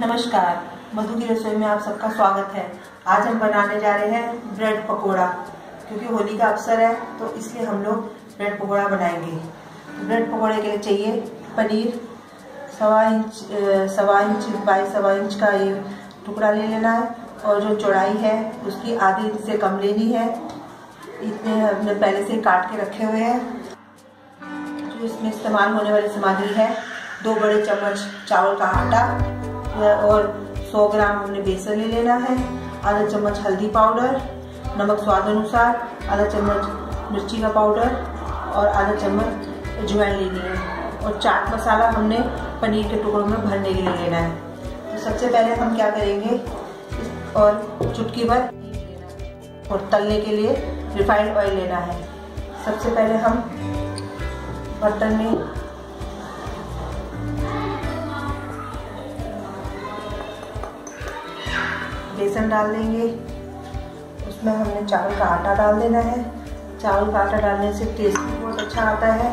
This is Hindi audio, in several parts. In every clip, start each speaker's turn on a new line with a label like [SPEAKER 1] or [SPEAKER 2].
[SPEAKER 1] नमस्कार मधु की रसोई में आप सबका स्वागत है। आज हम बनाने जा रहे हैं ब्रेड पकोड़ा, क्योंकि होली का अवसर है तो इसलिए हम लोग ब्रेड पकोड़ा बनाएँगे। ब्रेड पकोड़े के लिए चाहिए पनीर, सवा इंच सवा इंच बाई सवा इंच का ये टुकड़ा ले लेना है, और जो चौड़ाई है, उसकी आधी से कम लेनी है। इतने हमने पहले से काट के रखे हुए हैं। जो इसमें इस्तेमाल होने वाली सामग्री है, दो बड़े चम्मच चावल का आटा और 100 ग्राम हमने बेसन ले लेना है, आधा चम्मच हल्दी पाउडर, नमक स्वाद अनुसार, आधा चम्मच मिर्ची का पाउडर और आधा चम्मच अजवाइन लेनी है। और चाट मसाला हमने पनीर के टुकड़ों में भरने के लिए लेना है। तो सबसे पहले हम क्या करेंगे, और चुटकी भर और तलने के लिए रिफाइंड ऑयल लेना है। सबसे पहले हम बर्तन में बेसन डाल देंगे। उसमें हमने चावल का आटा डाल देना है। चावल का आटा डालने से टेस्ट भी बहुत अच्छा आता है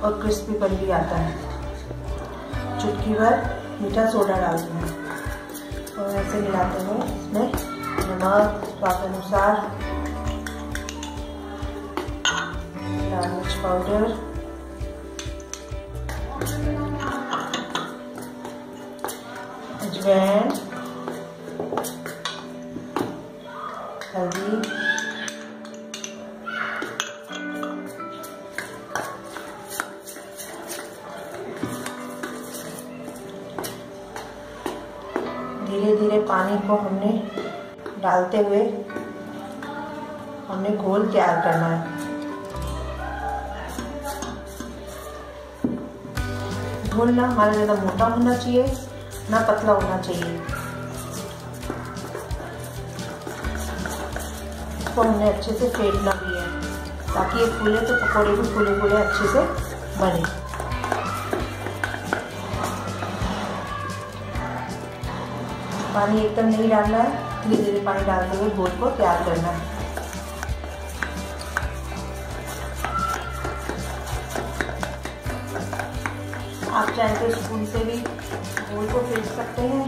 [SPEAKER 1] और क्रिस्पी क्रिस्पीपन भी आता है। चुटकी भर मीठा सोडा डाल देना और ऐसे मिलाते हुए इसमें नमक, स्वाद अनुसार लाल मिर्च पाउडर। अजवैन। धीरे धीरे पानी को हमने डालते हुए हमने घोल तैयार करना है। घोल ना हमारा ज़्यादा मोटा होना चाहिए, ना पतला होना चाहिए। इसको हमने अच्छे से फेंटना भी है, ताकि ये फूले तो पकौड़े भी फूले फूले अच्छे से बने। पानी एकदम नहीं डालना है। धीरे धीरे पानी डालते हुए घोल को तैयार करना है। आप चाहे तो स्पून से भी घोल को फेंट सकते हैं।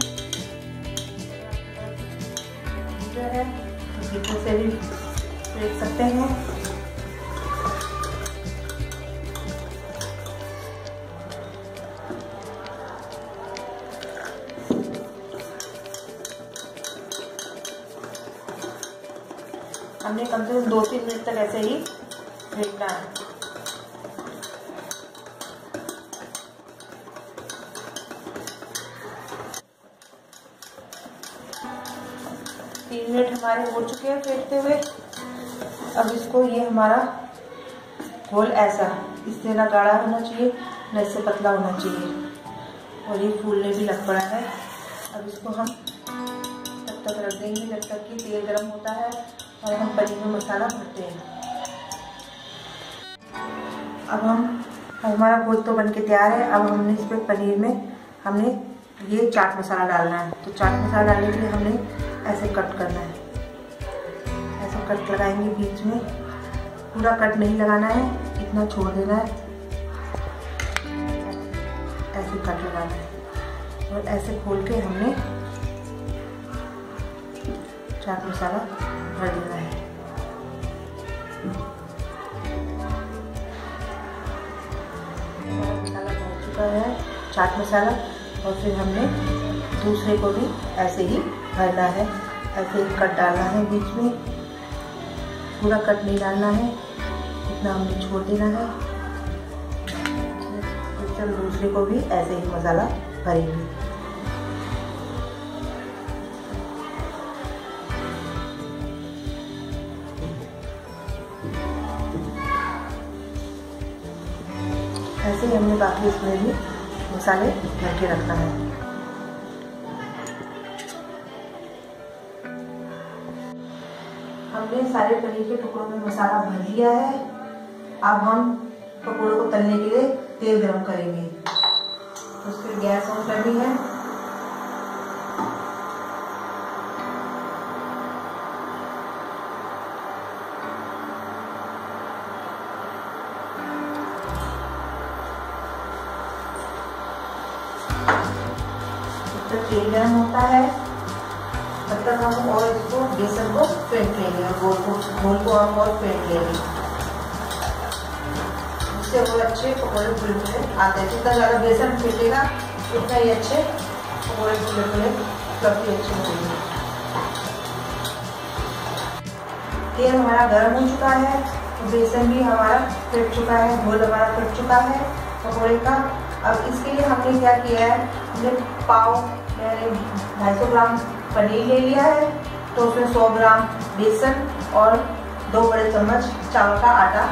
[SPEAKER 1] बीचों से भी देख सकते हैं। मिनट तक ऐसे ही फेंकना है। तीन मिनट हमारे हो चुके हैं फेंटते हुए। अब इसको ये हमारा घोल ऐसा इससे ना गाढ़ा होना चाहिए, न इससे पतला होना चाहिए। और ये फूलने भी लग पड़ा है। अब इसको हम तब तक रख देंगे जब तक कि तेल गर्म होता है। और हम पनीर में मसाला भरते हैं। अब हम, हमारा घोल तो बन के तैयार है। अब हमने इस पर पनीर में, हमने ये चाट मसाला डालना है। तो चाट मसाला डालने के लिए हमने ऐसे कट करना है। ऐसे कट लगाएँगे बीच में। पूरा कट नहीं लगाना है, इतना छोड़ देना है। ऐसे कट लगाना है। और ऐसे खोल के हमने चाट मसाला भर देना है। मसाला भर चुका है चाट मसाला और फिर हमने दूसरे को भी ऐसे ही भरना है। ऐसे ही कट डालना है बीच में। पूरा कट नहीं डालना है। इतना हमने छोड़ देना है। फिर हम दूसरे को भी ऐसे ही मसाला भरेंगे। ऐसे ही हमने बाकी इसमें भी मसाले भर के रखना है। हमने सारे पनीर के टुकड़ों में मसाला भर लिया है। अब हम पकौड़ों को तलने के लिए तेल गर्म करेंगे। उसके गैस ऑन करनी है। जब तेल गर्म होता है, तब तक हम और इसको बेसन को फेंट लेंगे और गोल को गोल को हम और फेंट लेंगे। इससे वो अच्छे पकौड़े फुले फुले आते हैं जितना ज़्यादा बेसन फेंटेगा उतना ही अच्छे पकौड़े फुले फुले काफ़ी अच्छे होंगे। तेल हमारा गर्म हो चुका है तो बेसन भी हमारा फिट चुका है, घोल हमारा फिट चुका है पकौड़े का। अब इसके लिए हमने क्या किया है? हमने पाव ढाई सौ ग्राम पनीर ले लिया है तो उसमें सौ ग्राम बेसन और दो बड़े चम्मच चावल का आटा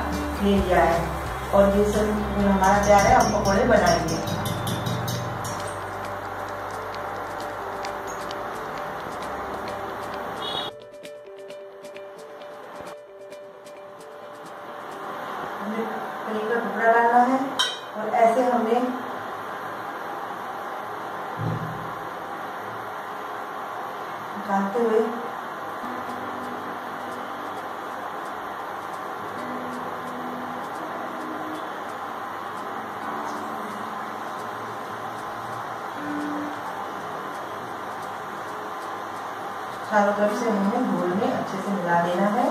[SPEAKER 1] ले लिया है। और बेसन हमारा तैयार है, हम पकौड़े बनाएँगे। पनीर का टुकड़ा डालना है, और ऐसे हमने चारों तरफ़ से हमें घोल में अच्छे से मिला देना है।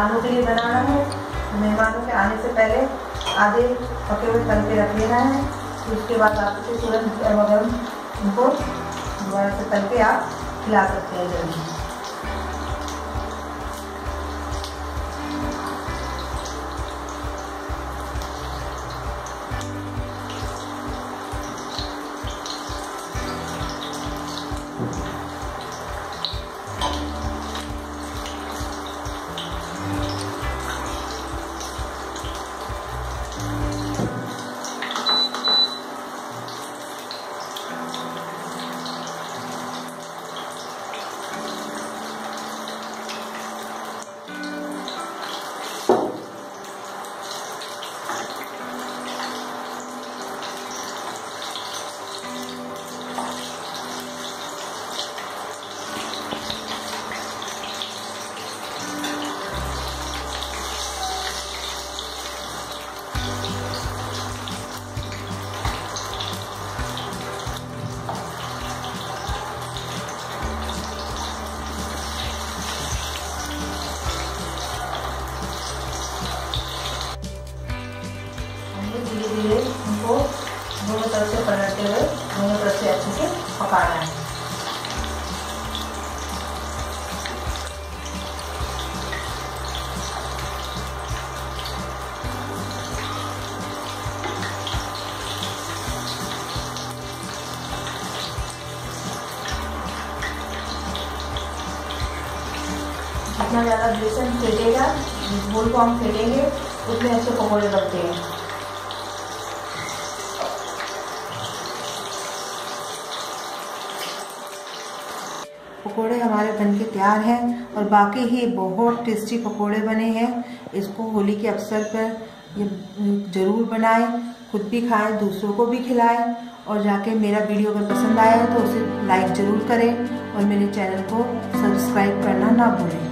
[SPEAKER 1] मेहमानों के लिए बनाना है। मेहमानों के आने से पहले आधे पके हुए तल के रख लेना है। उसके बाद आप उसे तुरंत गर्मा गर्म उनको दोबारा से तल के आप खिला सकते हैं जल्दी। पकाना है जितना ज़्यादा बेसन फेंटेगा घोल को हम फेंटेंगे उतने अच्छे पकौड़े बनते हैं। पकोड़े हमारे बन के तैयार हैं और बाकी ही बहुत टेस्टी पकोड़े बने हैं। इसको होली के अवसर पर ये ज़रूर बनाएँ, खुद भी खाएँ, दूसरों को भी खिलाएँ और जाके मेरा वीडियो अगर पसंद आया तो उसे लाइक ज़रूर करें और मेरे चैनल को सब्सक्राइब करना ना भूलें।